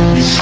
It's